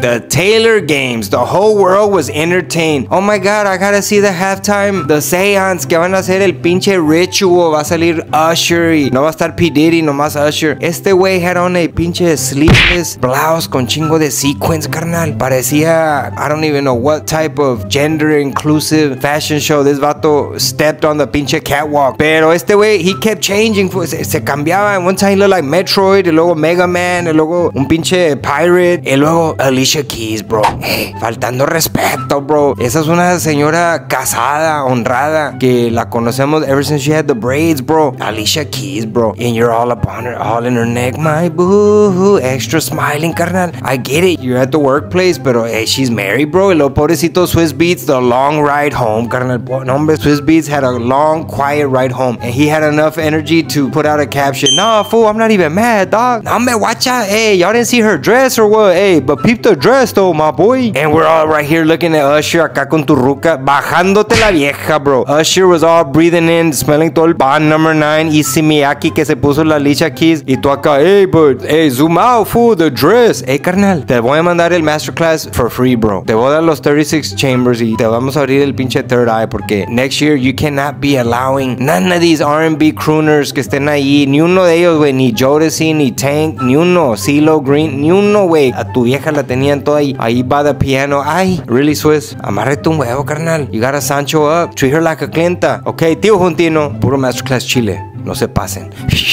The Taylor Games. The whole world was entertained. Oh my god, I gotta see the halftime. The seance que van a hacer el pinche ritual. Va a salir Usher y no va a estar P. Diddy, nomás Usher. Este güey had on a pinche sleeveless blouse con chingo de sequins, carnal. Parecía, I don't even know what type of gender inclusive fashion show. This vato stepped on the pinche catwalk. Pero este güey, he kept changing. Se, se cambiaba. One time he looked like Metroid, y luego Mega Man, y luego un pinche pirate, y luego Alicia Keys, bro. Hey, faltando respeto, bro. Esa es una señora casada, honrada, que la conocemos ever since she had the braids, bro. Alicia Keys, bro. And you're all upon her, all in her neck, my boo. Extra smiling, carnal. I get it. You're at the workplace, pero hey, she's married, bro. Y lo pobrecito Swizz Beatz, the long ride home, carnal. No, hombre, Swizz Beatz had a long, quiet ride home. And he had enough energy to put out a caption. Nah, fool, I'm not even mad, dog. No, hombre, watch out. Hey, y'all didn't see her dress or what? Hey, but peep the dress, though, my boy. And we're all right here looking at Usher acá con tu ruca, bajándote la vieja, bro. Usher was all breathing in, smelling todo el bond number 9 y Simiaki que se puso la Alicia Keys. Y tú acá, hey, but, hey, zoom out, fool, the dress. Hey, carnal, te voy a mandar el masterclass for free, bro. Te voy a dar los 36 chambers y te vamos a abrir el pinche third eye porque next year you cannot be allowing none of these R&B crooners que estén ahí, ni uno de ellos, güey, ni Jodeci, ni Tank, ni uno, CeeLo Green, ni uno, güey. A tu vieja la ahí. Ahí va the piano. Ay, really, Swiss. Amárrate un huevo, carnal. You got a Sancho up. Treat her like a clienta. Ok, tío Juntino. Puro Masterclass Chile. No se pasen.